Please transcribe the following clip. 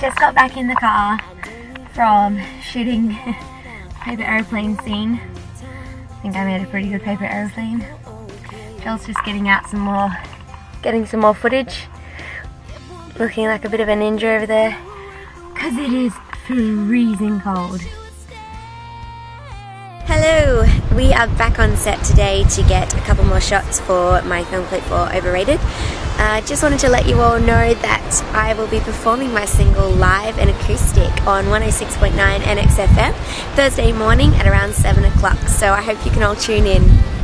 Just got back in the car from shooting paper aeroplane scene. I think I made a pretty good paper aeroplane. Joel's just getting out some more, getting some more footage. Looking like a bit of a ninja over there. Cause it is freezing cold. Hello, we are back on set today to get a couple more shots for my film clip for Overrated. Uh, just wanted to let you all know that I will be performing my single live and acoustic on 106.9 NXFM Thursday morning at around 7 o'clock. So I hope you can all tune in.